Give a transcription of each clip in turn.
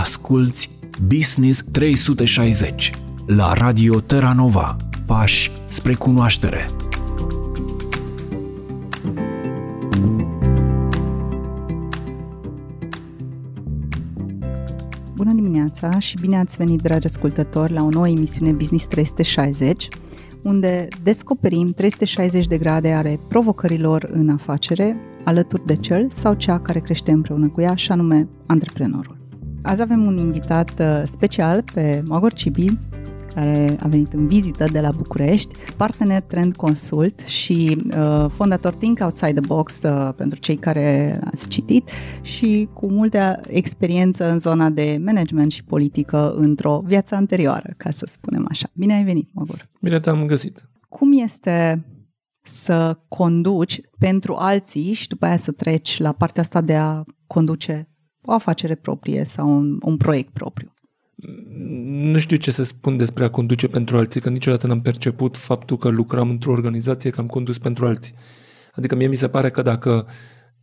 Asculți Business 360 la Radio Terranova. Pași spre cunoaștere. Bună dimineața și bine ați venit, dragi ascultători, la o nouă emisiune Business 360, unde descoperim 360 de grade ale provocărilor în afacere, alături de cel sau cea care crește împreună cu ea, și anume antreprenorul. Azi avem un invitat uh, special pe Magor Cibi, care a venit în vizită de la București, partener Trend Consult și uh, fondator Think Outside the Box uh, pentru cei care ați citit și cu multă experiență în zona de management și politică într-o viață anterioară, ca să spunem așa. Bine ai venit, Magor! Bine te-am găsit! Cum este să conduci pentru alții și după aia să treci la partea asta de a conduce o afacere proprie sau un, un proiect propriu? Nu știu ce să spun despre a conduce pentru alții, că niciodată n-am perceput faptul că lucram într-o organizație că am condus pentru alții. Adică mie mi se pare că dacă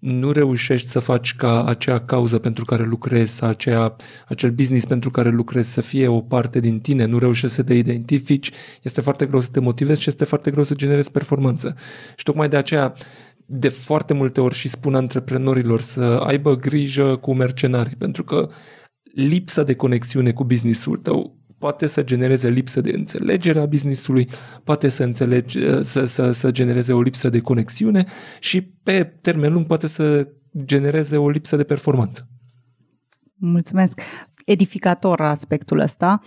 nu reușești să faci ca acea cauză pentru care lucrezi, sau acea, acel business pentru care lucrezi să fie o parte din tine, nu reușești să te identifici, este foarte greu să te motivezi și este foarte greu să generezi performanță. Și tocmai de aceea de foarte multe ori și spun antreprenorilor să aibă grijă cu mercenarii, pentru că lipsa de conexiune cu businessul tău poate să genereze lipsă de înțelegere a businessului, poate să, înțelegi, să, să, să genereze o lipsă de conexiune și pe termen lung poate să genereze o lipsă de performanță. Mulțumesc. Edificator aspectul ăsta.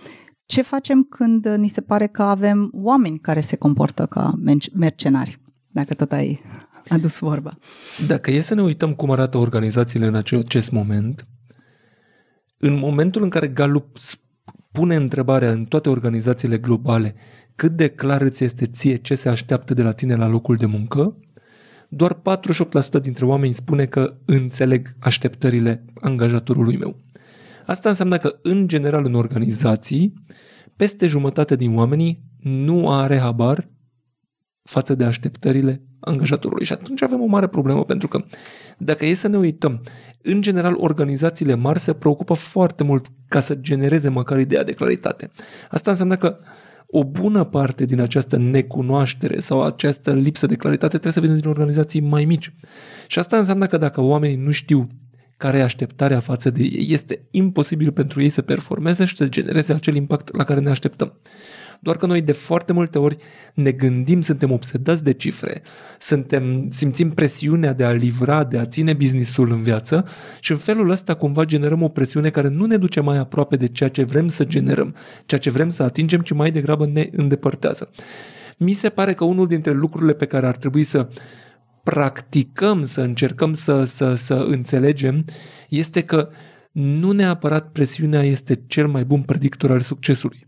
Ce facem când ni se pare că avem oameni care se comportă ca mercenari? Dacă tot ai adus vorba. Dacă e să ne uităm cum arată organizațiile în acest moment, în momentul în care Gallup pune întrebarea în toate organizațiile globale cât de clar îți este ție ce se așteaptă de la tine la locul de muncă, doar 48% dintre oameni spune că înțeleg așteptările angajatorului meu. Asta înseamnă că, în general, în organizații, peste jumătate din oamenii nu are habar față de așteptările angajatorului. Și atunci avem o mare problemă, pentru că dacă e să ne uităm, în general organizațiile mari se preocupă foarte mult ca să genereze măcar ideea de claritate. Asta înseamnă că o bună parte din această necunoaștere sau această lipsă de claritate trebuie să vină din organizații mai mici. Și asta înseamnă că dacă oamenii nu știu care e așteptarea față de ei, este imposibil pentru ei să performeze și să genereze acel impact la care ne așteptăm doar că noi de foarte multe ori ne gândim, suntem obsedați de cifre, suntem, simțim presiunea de a livra, de a ține businessul în viață și în felul ăsta cumva generăm o presiune care nu ne duce mai aproape de ceea ce vrem să generăm, ceea ce vrem să atingem, ci mai degrabă ne îndepărtează. Mi se pare că unul dintre lucrurile pe care ar trebui să practicăm, să încercăm să, să, să înțelegem, este că nu neapărat presiunea este cel mai bun predictor al succesului.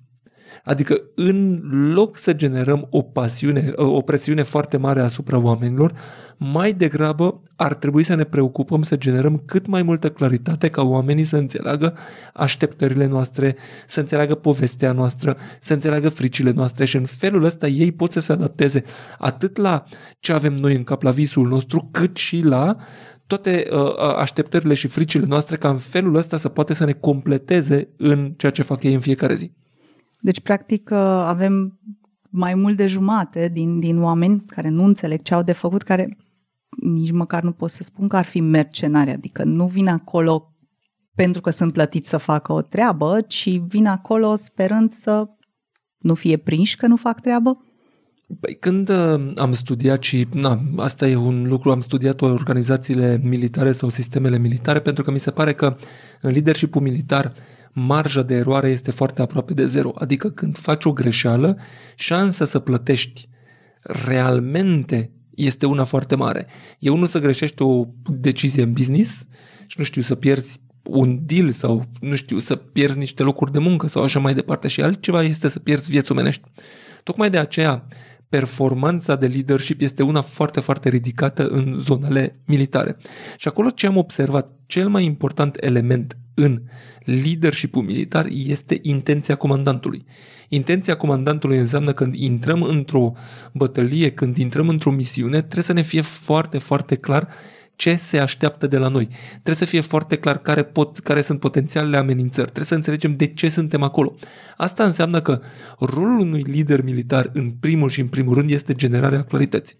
Adică în loc să generăm o pasiune, o presiune foarte mare asupra oamenilor, mai degrabă ar trebui să ne preocupăm să generăm cât mai multă claritate ca oamenii să înțeleagă așteptările noastre, să înțeleagă povestea noastră, să înțeleagă fricile noastre și în felul ăsta ei pot să se adapteze atât la ce avem noi în cap, la visul nostru, cât și la toate uh, așteptările și fricile noastre ca în felul ăsta să poate să ne completeze în ceea ce fac ei în fiecare zi. Deci, practic, uh, avem mai mult de jumate din, din oameni care nu înțeleg ce au de făcut, care nici măcar nu pot să spun că ar fi mercenari, adică nu vin acolo pentru că sunt plătiți să facă o treabă, ci vin acolo sperând să nu fie prinși că nu fac treabă? Păi când uh, am studiat și, na, asta e un lucru, am studiat organizațiile militare sau sistemele militare pentru că mi se pare că în leadership militar marja de eroare este foarte aproape de zero. Adică când faci o greșeală, șansa să plătești realmente este una foarte mare. E unul să greșești o decizie în business și nu știu, să pierzi un deal sau, nu știu, să pierzi niște locuri de muncă sau așa mai departe și altceva este să pierzi vieți omenești. Tocmai de aceea performanța de leadership este una foarte, foarte ridicată în zonele militare. Și acolo ce am observat, cel mai important element în leadership militar este intenția comandantului. Intenția comandantului înseamnă când intrăm într-o bătălie, când intrăm într-o misiune, trebuie să ne fie foarte, foarte clar ce se așteaptă de la noi. Trebuie să fie foarte clar care, pot, care sunt potențialele amenințări. Trebuie să înțelegem de ce suntem acolo. Asta înseamnă că rolul unui lider militar în primul și în primul rând este generarea clarității.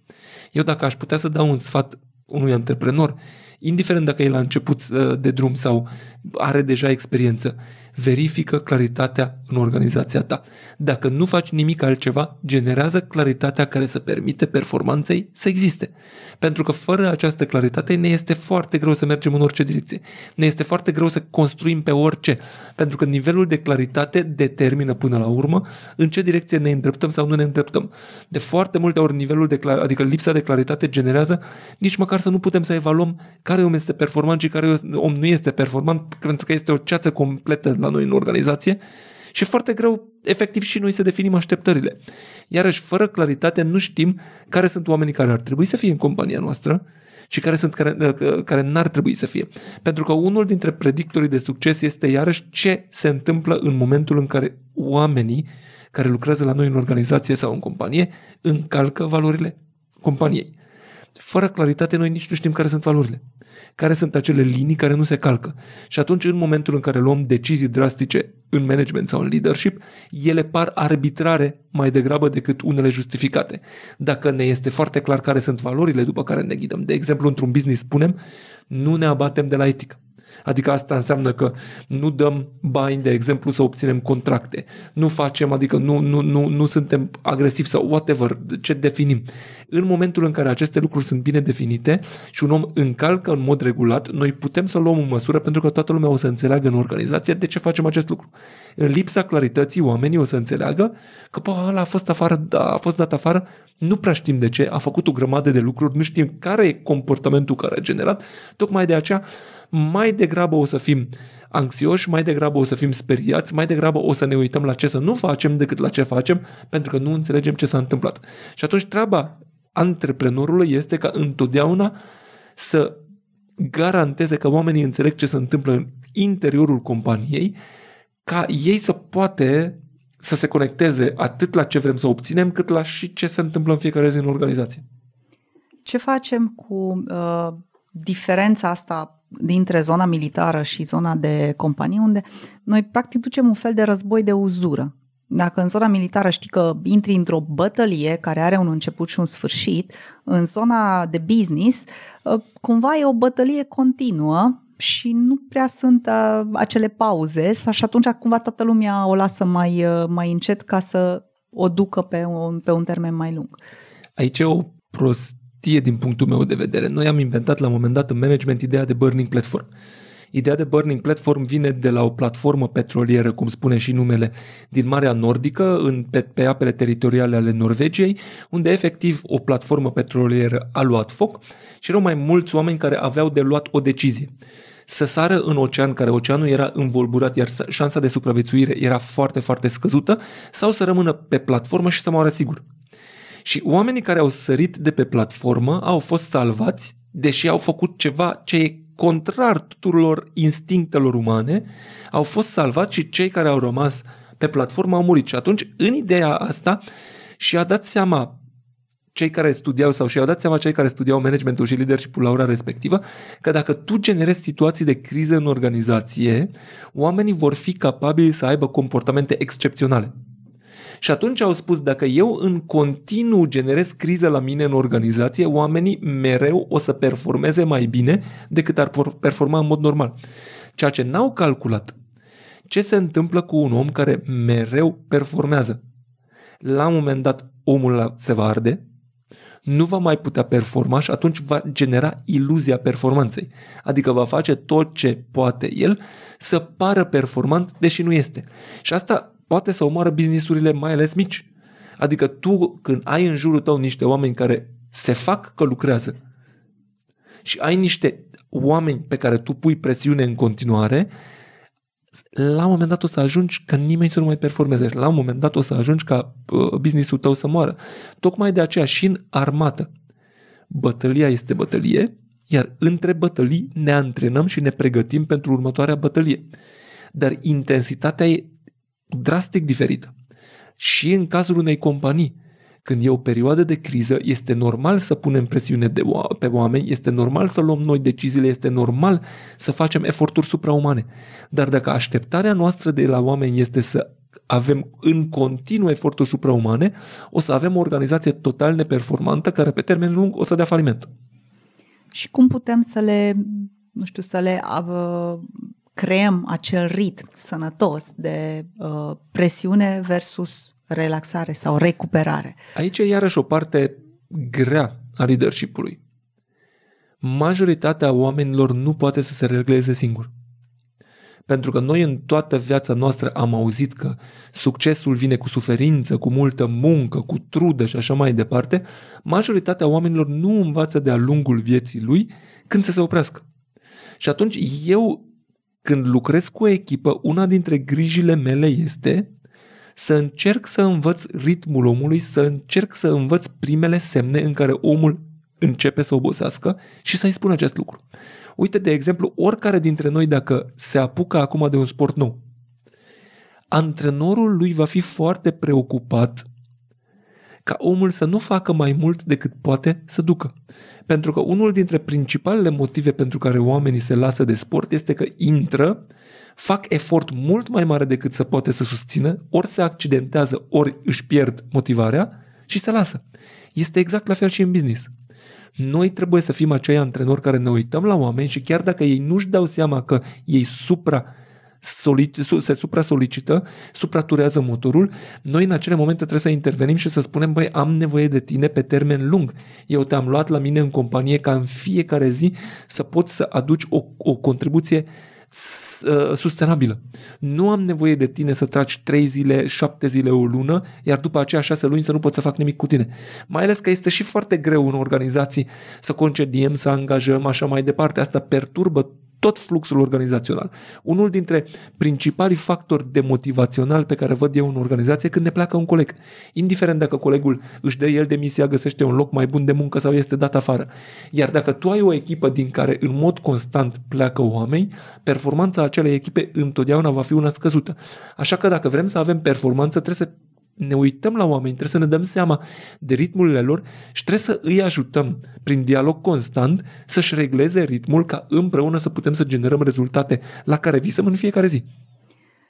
Eu dacă aș putea să dau un sfat unui antreprenor, indiferent dacă e la început uh, de drum sau are deja experiență, verifică claritatea în organizația ta. Dacă nu faci nimic altceva, generează claritatea care să permite performanței să existe. Pentru că fără această claritate ne este foarte greu să mergem în orice direcție. Ne este foarte greu să construim pe orice. Pentru că nivelul de claritate determină până la urmă în ce direcție ne îndreptăm sau nu ne îndreptăm. De foarte multe ori nivelul de clar, adică lipsa de claritate generează nici măcar să nu putem să evaluăm care om este performant și care om nu este performant pentru că este o ceață completă la noi în organizație și e foarte greu, efectiv, și noi să definim așteptările. Iarăși, fără claritate, nu știm care sunt oamenii care ar trebui să fie în compania noastră și care sunt care, uh, care n-ar trebui să fie. Pentru că unul dintre predictorii de succes este iarăși ce se întâmplă în momentul în care oamenii care lucrează la noi în organizație sau în companie încalcă valorile companiei. Fără claritate, noi nici nu știm care sunt valorile care sunt acele linii care nu se calcă. Și atunci, în momentul în care luăm decizii drastice în management sau în leadership, ele par arbitrare mai degrabă decât unele justificate. Dacă ne este foarte clar care sunt valorile după care ne ghidăm, de exemplu, într-un business spunem, nu ne abatem de la etică. Adică asta înseamnă că nu dăm bani, de exemplu, să obținem contracte. Nu facem, adică nu, nu, nu, nu suntem agresivi sau whatever, ce definim. În momentul în care aceste lucruri sunt bine definite și un om încalcă în mod regulat, noi putem să luăm o măsură pentru că toată lumea o să înțeleagă în organizație de ce facem acest lucru. În lipsa clarității, oamenii o să înțeleagă că, bă, ăla a fost afară, da, a fost dat afară, nu prea știm de ce, a făcut o grămadă de lucruri, nu știm care e comportamentul care a generat, tocmai de aceea mai degrabă o să fim anxioși, mai degrabă o să fim speriați, mai degrabă o să ne uităm la ce să nu facem decât la ce facem, pentru că nu înțelegem ce s-a întâmplat. Și atunci treaba antreprenorului este ca întotdeauna să garanteze că oamenii înțeleg ce se întâmplă în interiorul companiei, ca ei să poate să se conecteze atât la ce vrem să obținem, cât la și ce se întâmplă în fiecare zi în organizație. Ce facem cu uh, diferența asta dintre zona militară și zona de companie, unde noi practic ducem un fel de război de uzură. Dacă în zona militară știi că intri într-o bătălie care are un început și un sfârșit, în zona de business, ă, cumva e o bătălie continuă și nu prea sunt uh, acele pauze și atunci cumva toată lumea o lasă mai, uh, mai încet ca să o ducă pe un, pe un termen mai lung. Aici e o prost, prostie din punctul meu de vedere. Noi am inventat la un moment dat în management ideea de burning platform. Ideea de burning platform vine de la o platformă petrolieră, cum spune și numele, din Marea Nordică, în, pe, pe apele teritoriale ale Norvegiei, unde efectiv o platformă petrolieră a luat foc și erau mai mulți oameni care aveau de luat o decizie să sară în ocean, care oceanul era învolburat, iar șansa de supraviețuire era foarte, foarte scăzută, sau să rămână pe platformă și să moară sigur. Și oamenii care au sărit de pe platformă au fost salvați, deși au făcut ceva ce e contrar tuturor instinctelor umane, au fost salvați și cei care au rămas pe platformă au murit. Și atunci, în ideea asta, și-a dat seama cei care studiau sau și-au dat seama cei care studiau managementul și leadership-ul la ora respectivă, că dacă tu generezi situații de criză în organizație, oamenii vor fi capabili să aibă comportamente excepționale. Și atunci au spus, dacă eu în continuu generez criză la mine în organizație, oamenii mereu o să performeze mai bine decât ar performa în mod normal. Ceea ce n-au calculat. Ce se întâmplă cu un om care mereu performează? La un moment dat omul se va arde, nu va mai putea performa și atunci va genera iluzia performanței. Adică va face tot ce poate el să pară performant, deși nu este. Și asta poate să omoară businessurile mai ales mici. Adică tu când ai în jurul tău niște oameni care se fac că lucrează și ai niște oameni pe care tu pui presiune în continuare, la un moment dat o să ajungi ca nimeni să nu mai performeze. La un moment dat o să ajungi ca uh, businessul tău să moară. Tocmai de aceea și în armată. Bătălia este bătălie, iar între bătălii ne antrenăm și ne pregătim pentru următoarea bătălie. Dar intensitatea e drastic diferită. Și în cazul unei companii când e o perioadă de criză, este normal să punem presiune de, pe oameni, este normal să luăm noi deciziile, este normal să facem eforturi supraumane. Dar dacă așteptarea noastră de la oameni este să avem în continuu eforturi supraumane, o să avem o organizație total neperformantă care pe termen lung o să dea faliment. Și cum putem să le, nu știu, să le uh, creăm acel ritm sănătos de uh, presiune versus relaxare sau recuperare. Aici e iarăși o parte grea a leadership-ului. Majoritatea oamenilor nu poate să se regleze singur. Pentru că noi în toată viața noastră am auzit că succesul vine cu suferință, cu multă muncă, cu trudă și așa mai departe, majoritatea oamenilor nu învață de-a lungul vieții lui când să se oprească. Și atunci eu, când lucrez cu o echipă, una dintre grijile mele este să încerc să învăț ritmul omului, să încerc să învăț primele semne în care omul începe să obosească și să-i spun acest lucru. Uite, de exemplu, oricare dintre noi dacă se apucă acum de un sport nou, antrenorul lui va fi foarte preocupat ca omul să nu facă mai mult decât poate să ducă. Pentru că unul dintre principalele motive pentru care oamenii se lasă de sport este că intră, fac efort mult mai mare decât să poate să susțină, ori se accidentează, ori își pierd motivarea și se lasă. Este exact la fel și în business. Noi trebuie să fim acei antrenori care ne uităm la oameni și chiar dacă ei nu-și dau seama că ei supra se supra-solicită, supraturează motorul, noi în acele momente trebuie să intervenim și să spunem, băi, am nevoie de tine pe termen lung. Eu te-am luat la mine în companie ca în fiecare zi să poți să aduci o, o contribuție uh, sustenabilă. Nu am nevoie de tine să tragi 3 zile, 7 zile, o lună, iar după aceea 6 luni să nu pot să fac nimic cu tine. Mai ales că este și foarte greu în organizații să concediem, să angajăm, așa mai departe. Asta perturbă tot fluxul organizațional. Unul dintre principalii factori demotivaționali pe care văd eu în organizație când ne pleacă un coleg. Indiferent dacă colegul își dă el demisia, găsește un loc mai bun de muncă sau este dat afară. Iar dacă tu ai o echipă din care în mod constant pleacă oameni, performanța acelei echipe întotdeauna va fi una scăzută. Așa că dacă vrem să avem performanță, trebuie să ne uităm la oameni, trebuie să ne dăm seama de ritmurile lor și trebuie să îi ajutăm prin dialog constant să-și regleze ritmul ca împreună să putem să generăm rezultate la care visăm în fiecare zi.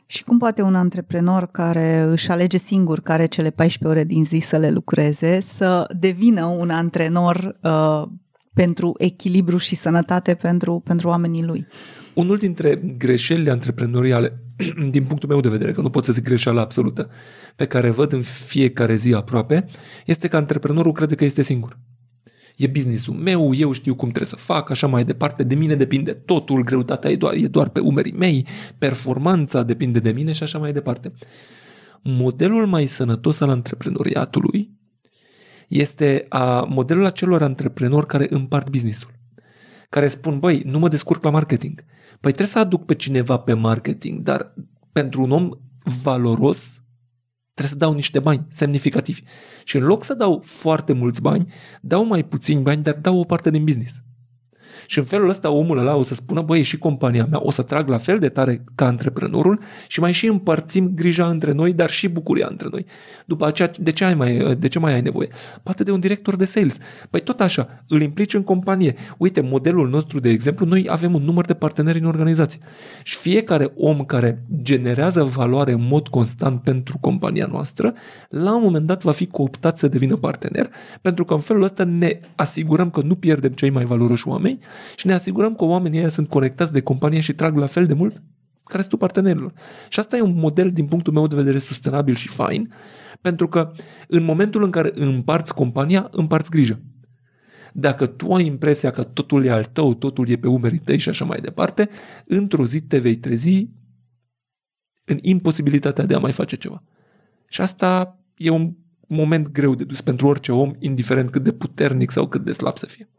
Și cum poate un antreprenor care își alege singur care cele 14 ore din zi să le lucreze să devină un antrenor uh, pentru echilibru și sănătate pentru, pentru oamenii lui? Unul dintre greșelile antreprenoriale, din punctul meu de vedere, că nu pot să zic greșeală absolută, pe care văd în fiecare zi aproape, este că antreprenorul crede că este singur. E businessul meu, eu știu cum trebuie să fac, așa mai departe, de mine depinde totul, greutatea e doar, e doar pe umerii mei, performanța depinde de mine și așa mai departe. Modelul mai sănătos al antreprenoriatului este a modelul acelor antreprenori care împart businessul care spun, băi, nu mă descurc la marketing. Păi trebuie să aduc pe cineva pe marketing, dar pentru un om valoros trebuie să dau niște bani semnificativi. Și în loc să dau foarte mulți bani, dau mai puțini bani, dar dau o parte din business. Și în felul ăsta omul ăla o să spună, băi, și compania mea o să trag la fel de tare ca antreprenorul și mai și împărțim grija între noi, dar și bucuria între noi. După aceea, de ce, ai mai, de ce mai ai nevoie? Poate de un director de sales. Păi tot așa, îl implici în companie. Uite, modelul nostru, de exemplu, noi avem un număr de parteneri în organizație. Și fiecare om care generează valoare în mod constant pentru compania noastră, la un moment dat va fi cooptat să devină partener, pentru că în felul ăsta ne asigurăm că nu pierdem cei mai valoroși oameni și ne asigurăm că oamenii ăia sunt conectați de companie și trag la fel de mult ca restul partenerilor. Și asta e un model, din punctul meu de vedere, sustenabil și fain, pentru că în momentul în care împarți compania, împarți grijă. Dacă tu ai impresia că totul e al tău, totul e pe umerii tăi și așa mai departe, într-o zi te vei trezi în imposibilitatea de a mai face ceva. Și asta e un moment greu de dus pentru orice om, indiferent cât de puternic sau cât de slab să fie.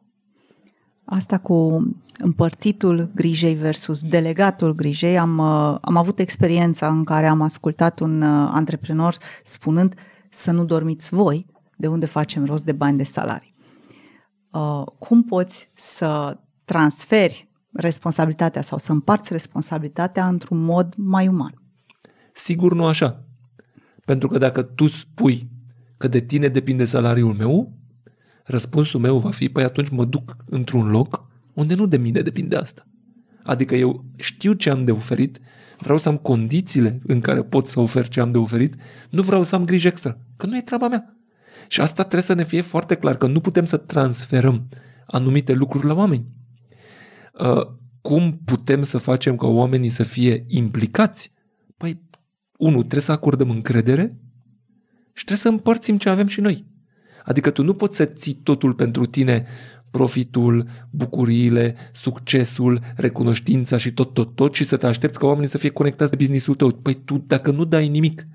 Asta cu împărțitul grijei versus delegatul grijei, am, uh, am avut experiența în care am ascultat un uh, antreprenor spunând să nu dormiți voi, de unde facem rost de bani de salarii. Uh, cum poți să transferi responsabilitatea sau să împarți responsabilitatea într-un mod mai uman? Sigur nu așa. Pentru că dacă tu spui că de tine depinde salariul meu? Răspunsul meu va fi, păi atunci mă duc într-un loc unde nu de mine depinde asta. Adică eu știu ce am de oferit, vreau să am condițiile în care pot să ofer ce am de oferit, nu vreau să am grijă extra, că nu e treaba mea. Și asta trebuie să ne fie foarte clar, că nu putem să transferăm anumite lucruri la oameni. Uh, cum putem să facem ca oamenii să fie implicați? Păi, unu, trebuie să acordăm încredere și trebuie să împărțim ce avem și noi. Adică tu nu poți să ții totul pentru tine profitul, bucuriile, succesul, recunoștința și tot, tot, tot și să te aștepți ca oamenii să fie conectați de businessul tău. Păi tu, dacă nu dai nimic,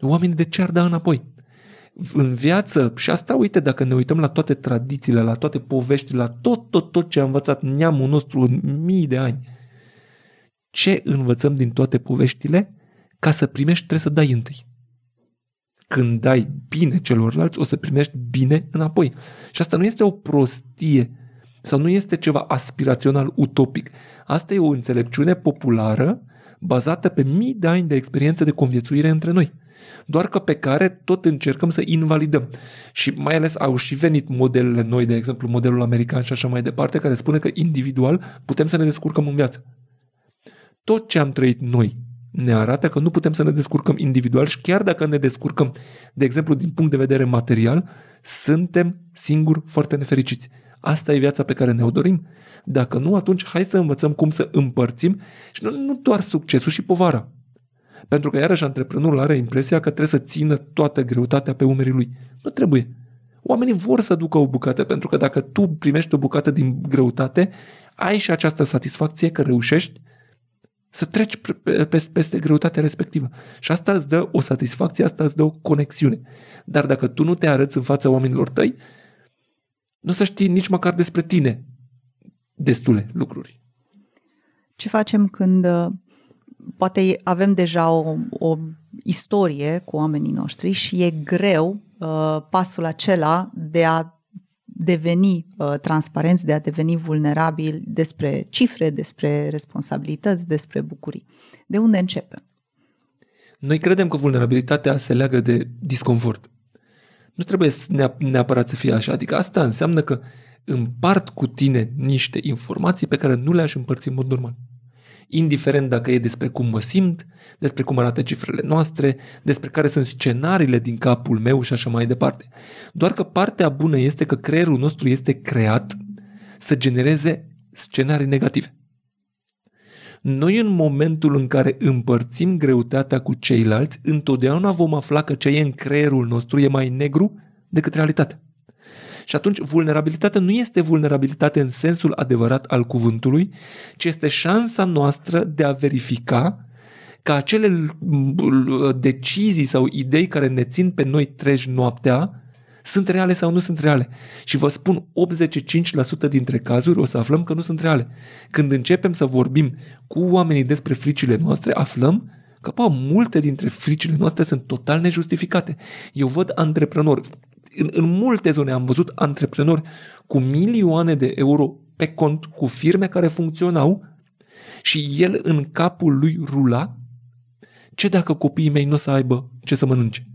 oamenii de ce ar da înapoi? În viață, și asta uite, dacă ne uităm la toate tradițiile, la toate poveștile, la tot, tot, tot ce a învățat neamul nostru în mii de ani, ce învățăm din toate poveștile? Ca să primești trebuie să dai întâi când dai bine celorlalți, o să primești bine înapoi. Și asta nu este o prostie sau nu este ceva aspirațional utopic. Asta e o înțelepciune populară bazată pe mii de ani de experiență de conviețuire între noi. Doar că pe care tot încercăm să invalidăm. Și mai ales au și venit modelele noi, de exemplu modelul american și așa mai departe, care spune că individual putem să ne descurcăm în viață. Tot ce am trăit noi ne arată că nu putem să ne descurcăm individual și chiar dacă ne descurcăm, de exemplu, din punct de vedere material, suntem singuri foarte nefericiți. Asta e viața pe care ne-o dorim. Dacă nu, atunci hai să învățăm cum să împărțim și nu, nu doar succesul și povara. Pentru că iarăși antreprenorul are impresia că trebuie să țină toată greutatea pe umerii lui. Nu trebuie. Oamenii vor să ducă o bucată, pentru că dacă tu primești o bucată din greutate, ai și această satisfacție că reușești să treci peste greutatea respectivă. Și asta îți dă o satisfacție, asta îți dă o conexiune. Dar dacă tu nu te arăți în fața oamenilor tăi, nu să știi nici măcar despre tine destule lucruri. Ce facem când uh, poate avem deja o, o istorie cu oamenii noștri și e greu uh, pasul acela de a deveni uh, transparenți, de a deveni vulnerabili despre cifre, despre responsabilități, despre bucurii. De unde începem? Noi credem că vulnerabilitatea se leagă de disconfort. Nu trebuie neapărat să fie așa. Adică asta înseamnă că împart cu tine niște informații pe care nu le-aș împărți în mod normal indiferent dacă e despre cum mă simt, despre cum arată cifrele noastre, despre care sunt scenariile din capul meu și așa mai departe. Doar că partea bună este că creierul nostru este creat să genereze scenarii negative. Noi în momentul în care împărțim greutatea cu ceilalți, întotdeauna vom afla că ce e în creierul nostru e mai negru decât realitatea. Și atunci vulnerabilitatea nu este vulnerabilitate în sensul adevărat al cuvântului, ci este șansa noastră de a verifica că acele decizii sau idei care ne țin pe noi treji noaptea sunt reale sau nu sunt reale. Și vă spun, 85% dintre cazuri o să aflăm că nu sunt reale. Când începem să vorbim cu oamenii despre fricile noastre, aflăm că, bă, multe dintre fricile noastre sunt total nejustificate. Eu văd antreprenori, în, în multe zone am văzut antreprenori cu milioane de euro pe cont, cu firme care funcționau și el în capul lui rula ce dacă copiii mei nu o să aibă ce să mănânce?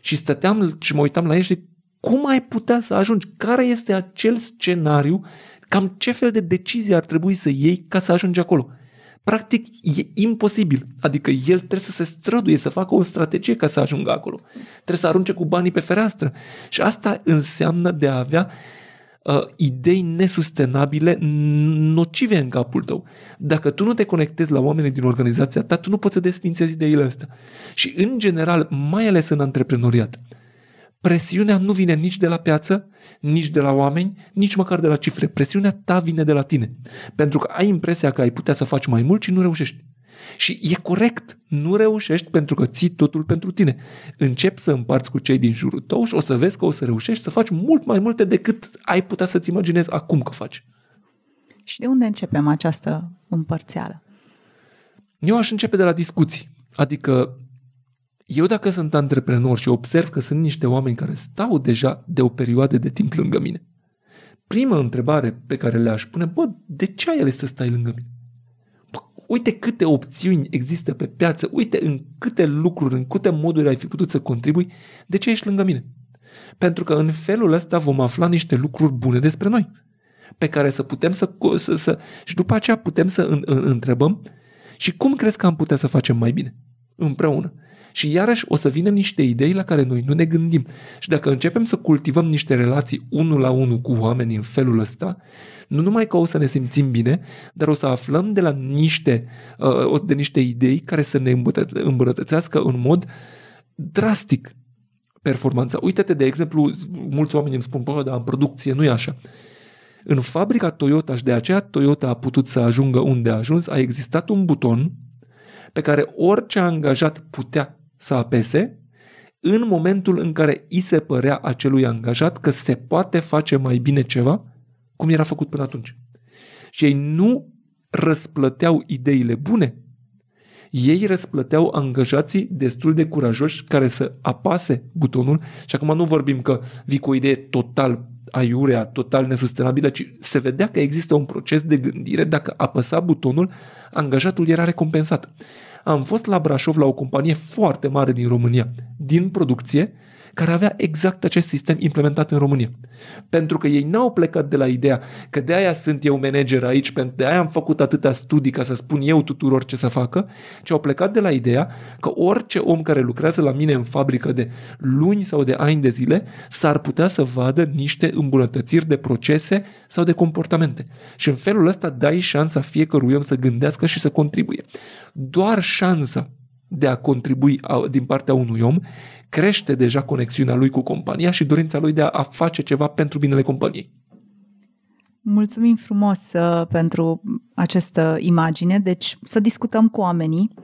Și stăteam și mă uitam la el și cum ai putea să ajungi? Care este acel scenariu? Cam ce fel de decizie ar trebui să iei ca să ajungi acolo? Practic, e imposibil. Adică el trebuie să se străduie, să facă o strategie ca să ajungă acolo. Trebuie să arunce cu banii pe fereastră. Și asta înseamnă de a avea uh, idei nesustenabile, nocive în capul tău. Dacă tu nu te conectezi la oamenii din organizația ta, tu nu poți să desfințezi ideile astea. Și în general, mai ales în antreprenoriat, presiunea nu vine nici de la piață, nici de la oameni, nici măcar de la cifre. Presiunea ta vine de la tine. Pentru că ai impresia că ai putea să faci mai mult și nu reușești. Și e corect, nu reușești pentru că ții totul pentru tine. Începi să împarți cu cei din jurul tău și o să vezi că o să reușești să faci mult mai multe decât ai putea să-ți imaginezi acum că faci. Și de unde începem această împărțeală? Eu aș începe de la discuții. Adică eu dacă sunt antreprenor și observ că sunt niște oameni care stau deja de o perioadă de timp lângă mine, prima întrebare pe care le-aș pune, bă, de ce ai ales să stai lângă mine? Bă, uite câte opțiuni există pe piață, uite în câte lucruri, în câte moduri ai fi putut să contribui, de ce ești lângă mine? Pentru că în felul ăsta vom afla niște lucruri bune despre noi, pe care să putem să... să, să și după aceea putem să în, în, întrebăm și cum crezi că am putea să facem mai bine împreună. Și iarăși o să vină niște idei la care noi nu ne gândim. Și dacă începem să cultivăm niște relații unul la unul cu oamenii în felul ăsta, nu numai că o să ne simțim bine, dar o să aflăm de la niște, uh, de niște idei care să ne îmbunătățească în mod drastic performanța. Uite-te, de exemplu, mulți oameni îmi spun, bă, dar în producție nu e așa. În fabrica Toyota și de aceea Toyota a putut să ajungă unde a ajuns, a existat un buton pe care orice angajat putea să apese în momentul în care îi se părea acelui angajat că se poate face mai bine ceva cum era făcut până atunci. Și ei nu răsplăteau ideile bune, ei răsplăteau angajații destul de curajoși care să apase butonul și acum nu vorbim că vii cu o idee total aiurea, total nesustenabilă, ci se vedea că există un proces de gândire, dacă apăsa butonul, angajatul era recompensat. Am fost la Brașov la o companie foarte mare din România, din producție, care avea exact acest sistem implementat în România. Pentru că ei n-au plecat de la ideea că de aia sunt eu manager aici, pentru de aia am făcut atâtea studii ca să spun eu tuturor ce să facă, ci au plecat de la ideea că orice om care lucrează la mine în fabrică de luni sau de ani de zile s-ar putea să vadă niște îmbunătățiri de procese sau de comportamente. Și în felul ăsta dai șansa fiecărui om să gândească și să contribuie. Doar șansa de a contribui din partea unui om crește deja conexiunea lui cu compania și dorința lui de a, face ceva pentru binele companiei. Mulțumim frumos uh, pentru această imagine. Deci să discutăm cu oamenii,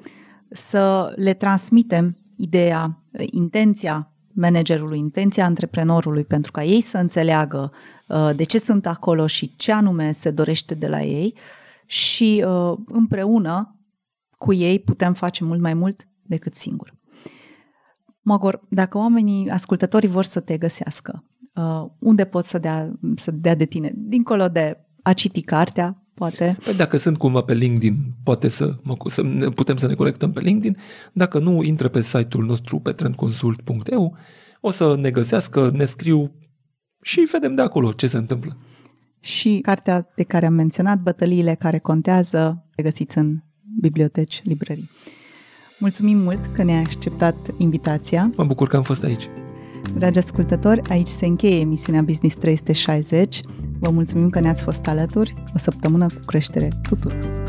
să le transmitem ideea, intenția managerului, intenția antreprenorului, pentru ca ei să înțeleagă uh, de ce sunt acolo și ce anume se dorește de la ei și uh, împreună cu ei putem face mult mai mult decât singur. Magor, dacă oamenii, ascultătorii vor să te găsească, uh, unde pot să dea, să dea de tine? Dincolo de a citi cartea, poate? Păi dacă sunt cumva pe LinkedIn, poate să, mă, să ne, putem să ne conectăm pe LinkedIn. Dacă nu, intră pe site-ul nostru pe trendconsult.eu, o să ne găsească, ne scriu și vedem de acolo ce se întâmplă. Și cartea pe care am menționat, Bătăliile care contează, le găsiți în biblioteci, librării. Mulțumim mult că ne-ai acceptat invitația. Mă bucur că am fost aici. Dragi ascultători, aici se încheie emisiunea Business 360. Vă mulțumim că ne-ați fost alături. O săptămână cu creștere tuturor!